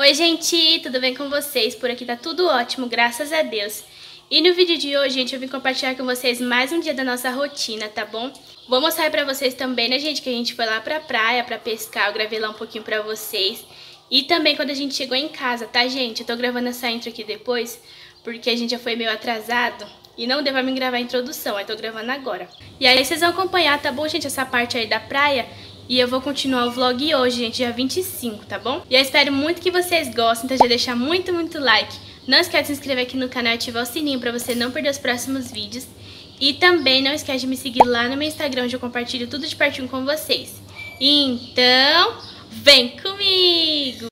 Oi gente, tudo bem com vocês? Por aqui tá tudo ótimo, graças a Deus. E no vídeo de hoje, gente, eu vim compartilhar com vocês mais um dia da nossa rotina, tá bom? Vou mostrar pra vocês também, né, gente, que a gente foi lá pra praia pra pescar, eu gravei lá um pouquinho pra vocês. E também quando a gente chegou em casa, tá, gente? Eu tô gravando essa intro aqui depois, porque a gente já foi meio atrasado. E não deu pra me gravar a introdução, aí tô gravando agora. E aí vocês vão acompanhar, tá bom, gente, essa parte aí da praia e eu vou continuar o vlog hoje, gente, dia 25, tá bom? E eu espero muito que vocês gostem, então já deixar muito, muito like. Não esquece de se inscrever aqui no canal e ativar o sininho pra você não perder os próximos vídeos. E também não esquece de me seguir lá no meu Instagram, onde eu compartilho tudo de pertinho com vocês. Então, vem comigo!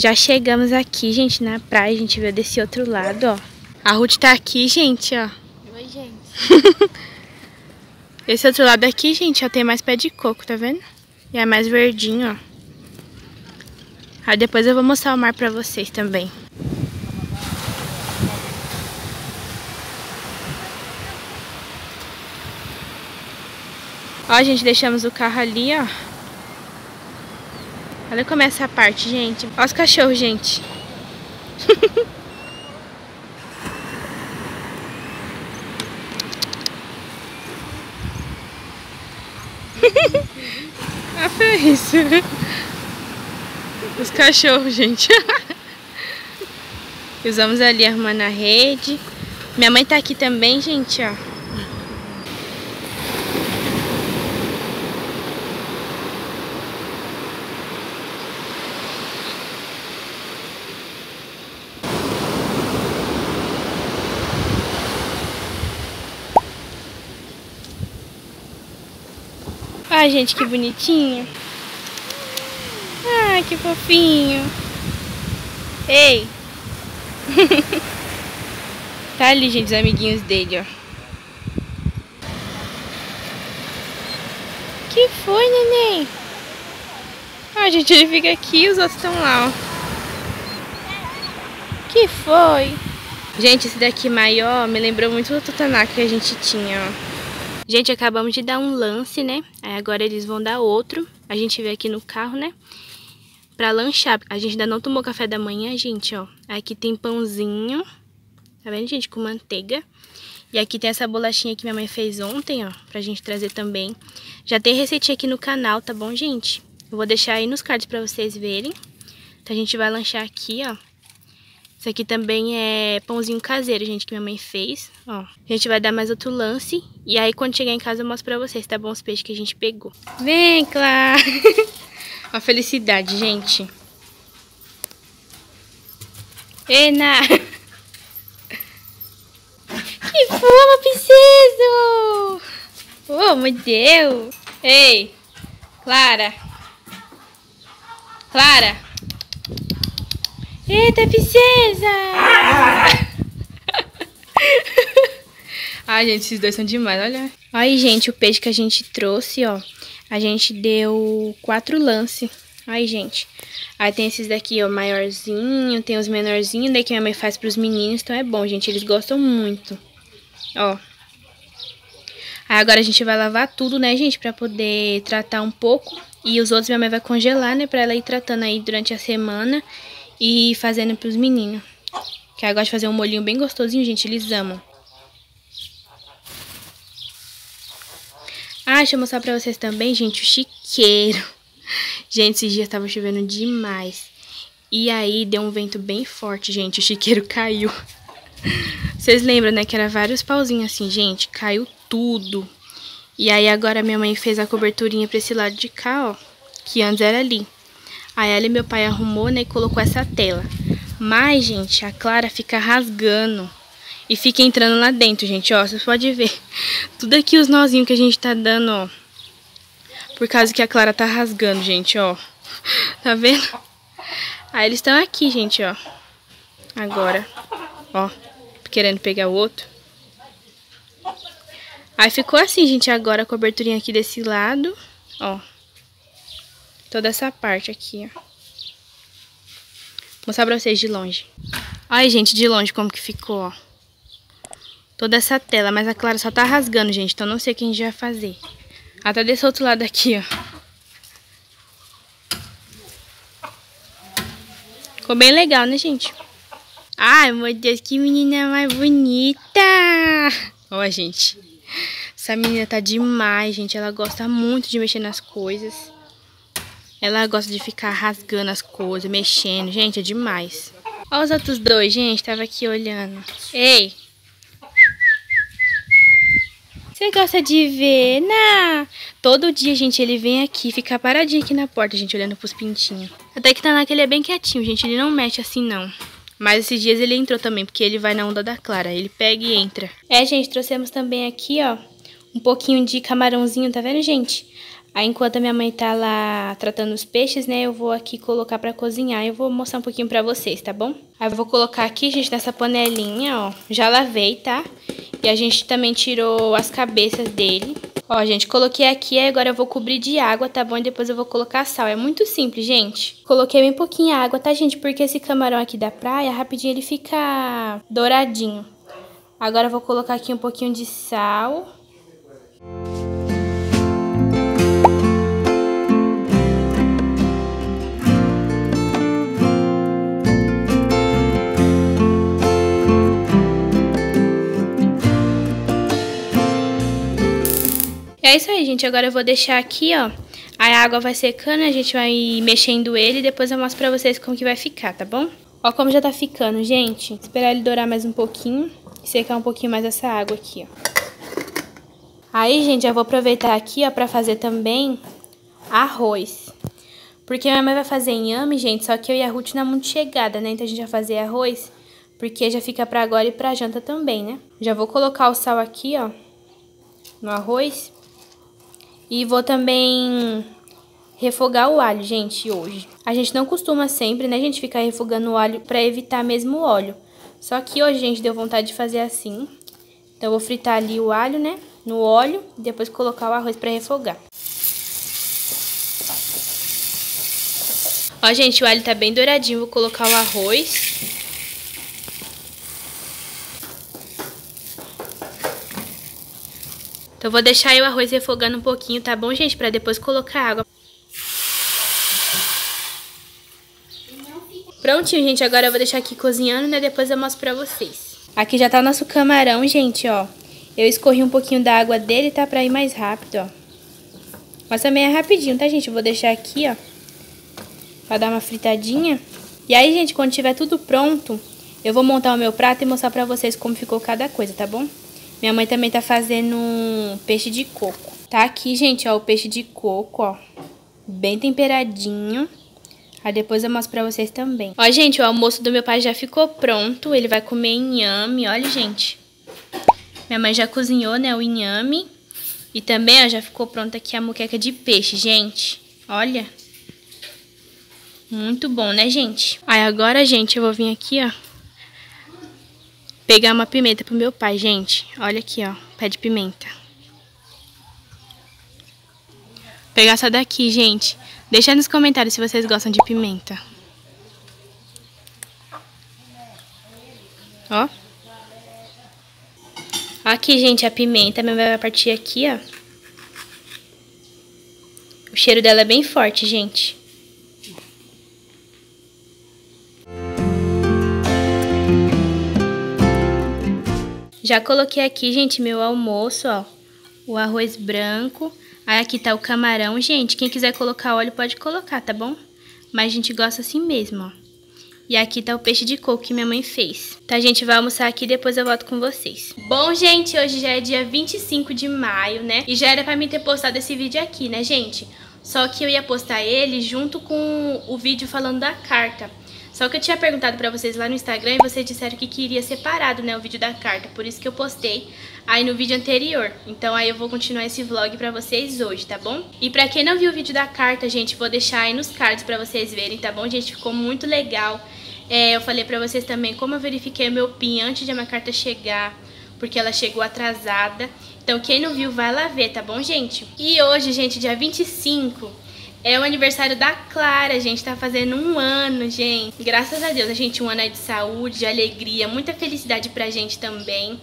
Já chegamos aqui, gente, na praia. A gente veio desse outro lado, ó. A Ruth tá aqui, gente, ó. Oi, gente. Esse outro lado aqui, gente, ó, tem mais pé de coco, tá vendo? E é mais verdinho, ó. Aí depois eu vou mostrar o mar pra vocês também. Ó, gente, deixamos o carro ali, ó. Olha como é essa parte, gente. Olha os cachorros, gente. ah, foi isso. Os cachorros, gente. Usamos ali arrumando a rede. Minha mãe tá aqui também, gente, ó. Gente, que bonitinho. Ai, que fofinho. Ei. tá ali, gente, os amiguinhos dele, ó. Que foi, neném? Ai, gente, ele fica aqui e os outros estão lá, ó. Que foi? Gente, esse daqui maior me lembrou muito do tutanac que a gente tinha, ó. Gente, acabamos de dar um lance, né? Aí agora eles vão dar outro. A gente veio aqui no carro, né? Pra lanchar. A gente ainda não tomou café da manhã, gente, ó. Aqui tem pãozinho. Tá vendo, gente? Com manteiga. E aqui tem essa bolachinha que minha mãe fez ontem, ó. Pra gente trazer também. Já tem receitinha aqui no canal, tá bom, gente? Eu vou deixar aí nos cards pra vocês verem. Então a gente vai lanchar aqui, ó. Isso aqui também é pãozinho caseiro, gente, que minha mãe fez. Ó, a gente vai dar mais outro lance. E aí, quando chegar em casa, eu mostro pra vocês, tá bom? Os peixes que a gente pegou. Vem, Clara! Uma felicidade, gente. Ena! Que fuma, princesa! Oh, meu Deus! Ei! Clara! Clara! Eita, princesa! Ai, gente, esses dois são demais, olha. Aí, gente, o peixe que a gente trouxe, ó. A gente deu quatro lances. Aí, gente. Aí tem esses daqui, ó, maiorzinho, tem os menorzinhos, daí que minha mãe faz pros meninos, então é bom, gente, eles gostam muito. Ó. Aí agora a gente vai lavar tudo, né, gente, pra poder tratar um pouco. E os outros minha mãe vai congelar, né, pra ela ir tratando aí durante a semana e fazendo pros meninos. Que ela gosta de fazer um molhinho bem gostosinho, gente, eles amam. Ah, deixa eu mostrar pra vocês também, gente, o chiqueiro. Gente, esses dias tava chovendo demais. E aí deu um vento bem forte, gente, o chiqueiro caiu. Vocês lembram, né, que era vários pauzinhos assim, gente, caiu tudo. E aí agora minha mãe fez a coberturinha pra esse lado de cá, ó, que antes era ali. Aí ela e meu pai arrumou, né, e colocou essa tela. Mas, gente, a Clara fica rasgando e fica entrando lá dentro, gente, ó. Vocês podem ver tudo aqui os nozinhos que a gente tá dando, ó. Por causa que a Clara tá rasgando, gente, ó. Tá vendo? Aí eles estão aqui, gente, ó. Agora, ó, querendo pegar o outro. Aí ficou assim, gente, agora a coberturinha aqui desse lado, ó. Toda essa parte aqui, ó. Vou mostrar pra vocês de longe. Olha, gente, de longe como que ficou, ó. Toda essa tela, mas a Clara só tá rasgando, gente, então não sei o que a gente vai fazer. Até desse outro lado aqui, ó. Ficou bem legal, né, gente? Ai, meu Deus, que menina mais bonita! Ó, gente. Essa menina tá demais, gente. Ela gosta muito de mexer nas coisas. Ela gosta de ficar rasgando as coisas, mexendo. Gente, é demais. Olha os outros dois, gente. Tava aqui olhando. Ei! Você gosta de ver? Não. Todo dia, gente, ele vem aqui, fica paradinho aqui na porta, gente, olhando pros pintinhos. Até que tá lá que ele é bem quietinho, gente. Ele não mexe assim, não. Mas esses dias ele entrou também, porque ele vai na onda da Clara. Ele pega e entra. É, gente, trouxemos também aqui, ó, um pouquinho de camarãozinho, tá vendo, gente? Aí, enquanto a minha mãe tá lá tratando os peixes, né, eu vou aqui colocar pra cozinhar. Eu vou mostrar um pouquinho pra vocês, tá bom? Aí, eu vou colocar aqui, gente, nessa panelinha, ó. Já lavei, tá? E a gente também tirou as cabeças dele. Ó, gente, coloquei aqui, agora eu vou cobrir de água, tá bom? E depois eu vou colocar sal. É muito simples, gente. Coloquei bem pouquinho água, tá, gente? Porque esse camarão aqui da praia, rapidinho ele fica douradinho. Agora eu vou colocar aqui um pouquinho de sal. É isso aí, gente. Agora eu vou deixar aqui, ó. A água vai secando, a gente vai mexendo ele e depois eu mostro pra vocês como que vai ficar, tá bom? Ó como já tá ficando, gente. Esperar ele dourar mais um pouquinho e secar um pouquinho mais essa água aqui, ó. Aí, gente, eu vou aproveitar aqui, ó, pra fazer também arroz. Porque minha mãe vai fazer inhame, gente, só que eu e a Ruth não é muito chegada, né? Então a gente vai fazer arroz, porque já fica pra agora e pra janta também, né? Já vou colocar o sal aqui, ó, no arroz. E vou também refogar o alho, gente, hoje. A gente não costuma sempre, né, gente, ficar refogando o alho pra evitar mesmo o óleo. Só que hoje, gente, deu vontade de fazer assim. Então, eu vou fritar ali o alho, né, no óleo e depois colocar o arroz pra refogar. Ó, gente, o alho tá bem douradinho, vou colocar o arroz. Então, vou deixar o arroz refogando um pouquinho, tá bom, gente? Pra depois colocar água. Prontinho, gente. Agora eu vou deixar aqui cozinhando, né? Depois eu mostro pra vocês. Aqui já tá o nosso camarão, gente, ó. Eu escorri um pouquinho da água dele, tá? Pra ir mais rápido, ó. Mas também é rapidinho, tá, gente? Eu vou deixar aqui, ó. Pra dar uma fritadinha. E aí, gente, quando tiver tudo pronto, eu vou montar o meu prato e mostrar pra vocês como ficou cada coisa, tá bom? Minha mãe também tá fazendo um peixe de coco. Tá aqui, gente, ó, o peixe de coco, ó. Bem temperadinho. Aí depois eu mostro pra vocês também. Ó, gente, o almoço do meu pai já ficou pronto. Ele vai comer inhame, olha, gente. Minha mãe já cozinhou, né, o inhame. E também, ó, já ficou pronta aqui a muqueca de peixe, gente. Olha. Muito bom, né, gente? Aí agora, gente, eu vou vir aqui, ó pegar uma pimenta pro meu pai, gente. Olha aqui, ó, pé de pimenta. Pegar essa daqui, gente. Deixa nos comentários se vocês gostam de pimenta. Ó. Aqui, gente, a pimenta. Minha vai partir aqui, ó. O cheiro dela é bem forte, gente. Já coloquei aqui, gente, meu almoço, ó. O arroz branco. Aí aqui tá o camarão. Gente, quem quiser colocar óleo pode colocar, tá bom? Mas a gente gosta assim mesmo, ó. E aqui tá o peixe de coco que minha mãe fez. Tá, gente? Vai almoçar aqui e depois eu volto com vocês. Bom, gente, hoje já é dia 25 de maio, né? E já era pra mim ter postado esse vídeo aqui, né, gente? só que eu ia postar ele junto com o vídeo falando da carta. Só que eu tinha perguntado pra vocês lá no Instagram e vocês disseram que queria separado, né, o vídeo da carta. Por isso que eu postei aí no vídeo anterior. Então aí eu vou continuar esse vlog pra vocês hoje, tá bom? E pra quem não viu o vídeo da carta, gente, vou deixar aí nos cards pra vocês verem, tá bom, gente? Ficou muito legal. É, eu falei pra vocês também como eu verifiquei o meu PIN antes de a minha carta chegar, porque ela chegou atrasada. Então quem não viu, vai lá ver, tá bom, gente? E hoje, gente, dia 25... É o aniversário da Clara, gente. Tá fazendo um ano, gente. Graças a Deus, a gente, um ano é de saúde, de alegria, muita felicidade pra gente também.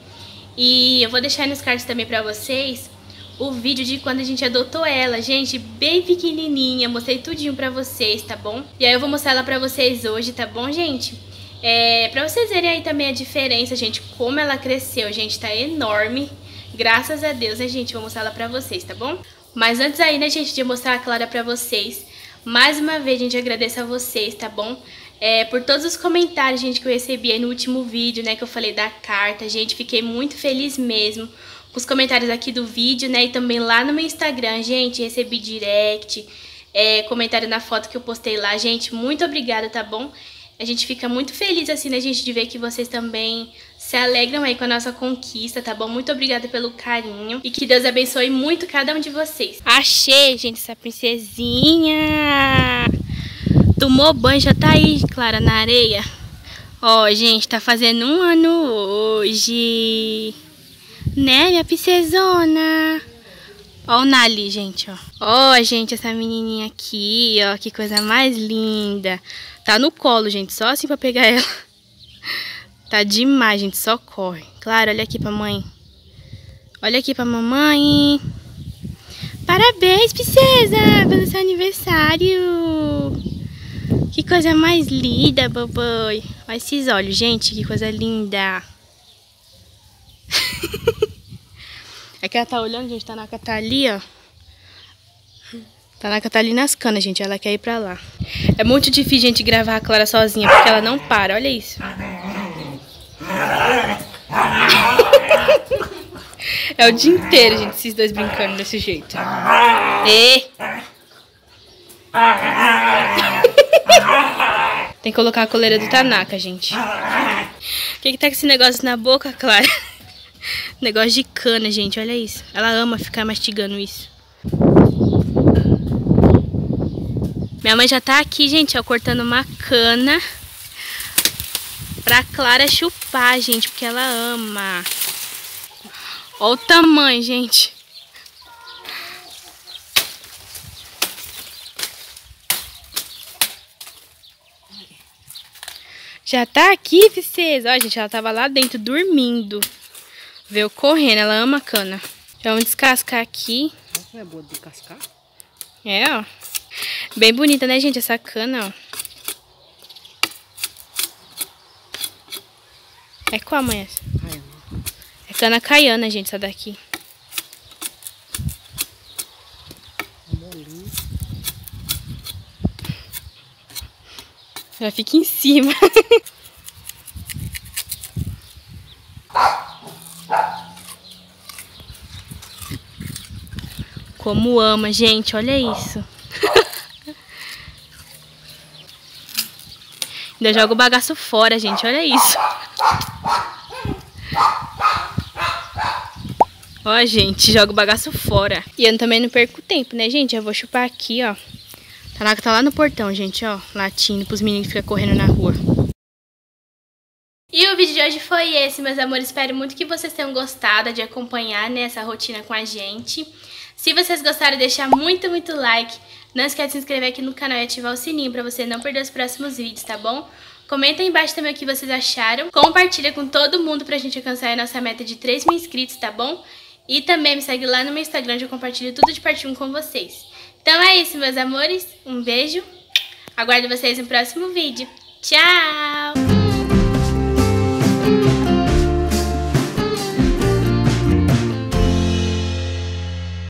E eu vou deixar nos cards também pra vocês o vídeo de quando a gente adotou ela, gente, bem pequenininha. Mostrei tudinho pra vocês, tá bom? E aí eu vou mostrar ela pra vocês hoje, tá bom, gente? É, pra vocês verem aí também a diferença, gente, como ela cresceu, gente, tá enorme. Graças a Deus, né, gente? Vou mostrar ela pra vocês, tá bom? Mas antes aí, né, gente, de mostrar a Clara pra vocês, mais uma vez, gente, agradeço a vocês, tá bom? É, por todos os comentários, gente, que eu recebi aí no último vídeo, né, que eu falei da carta, gente, fiquei muito feliz mesmo com os comentários aqui do vídeo, né, e também lá no meu Instagram, gente, recebi direct, é, comentário na foto que eu postei lá, gente, muito obrigada, tá bom? A gente fica muito feliz, assim, né, gente, de ver que vocês também se alegram aí com a nossa conquista, tá bom? Muito obrigada pelo carinho e que Deus abençoe muito cada um de vocês. Achei, gente, essa princesinha! Tomou banho, já tá aí, Clara, na areia. Ó, gente, tá fazendo um ano hoje. Né, minha princesona? Ó o Nali, gente, ó. Ó, gente, essa menininha aqui, ó, que coisa mais linda. Tá no colo, gente, só assim pra pegar ela. Tá demais, gente, só corre. Claro, olha aqui pra mãe. Olha aqui pra mamãe. Parabéns, princesa, pelo seu aniversário. Que coisa mais linda, babai. Olha esses olhos, gente, que coisa linda. é que ela tá olhando, gente, tá na tá ali, ó. Tanaka tá ali nas canas, gente. Ela quer ir pra lá. É muito difícil, gente, gravar a Clara sozinha, porque ela não para. Olha isso. É o dia inteiro, gente, esses dois brincando desse jeito. E... Tem que colocar a coleira do Tanaka, gente. O que que tá com esse negócio na boca, Clara? Negócio de cana, gente. Olha isso. Ela ama ficar mastigando isso. Minha mãe já tá aqui, gente, ó, cortando uma cana pra Clara chupar, gente, porque ela ama. Olha o tamanho, gente. Já tá aqui, princesa. Ó, gente, ela tava lá dentro dormindo. Veio correndo, ela ama cana. Já vamos descascar aqui. É boa de? É, ó. Bem bonita, né, gente, essa cana, ó. É qual, mãe? Essa? É cana caiana, gente, essa daqui. Ela fica em cima. Como ama, gente, olha isso. Ainda joga o bagaço fora, gente, olha isso. Ó, gente, joga o bagaço fora. E eu também não perco tempo, né, gente? Eu vou chupar aqui, ó. Tanaka tá lá no portão, gente, ó. Latindo pros meninos que ficam correndo na rua. E o vídeo de hoje foi esse, meus amores. Espero muito que vocês tenham gostado de acompanhar né, essa rotina com a gente. Se vocês gostaram, deixa muito, muito like. Não esquece de se inscrever aqui no canal e ativar o sininho pra você não perder os próximos vídeos, tá bom? Comenta aí embaixo também o que vocês acharam. Compartilha com todo mundo pra gente alcançar a nossa meta de 3 mil inscritos, tá bom? E também me segue lá no meu Instagram, onde eu compartilho tudo de 1 com vocês. Então é isso, meus amores. Um beijo. Aguardo vocês no próximo vídeo. Tchau!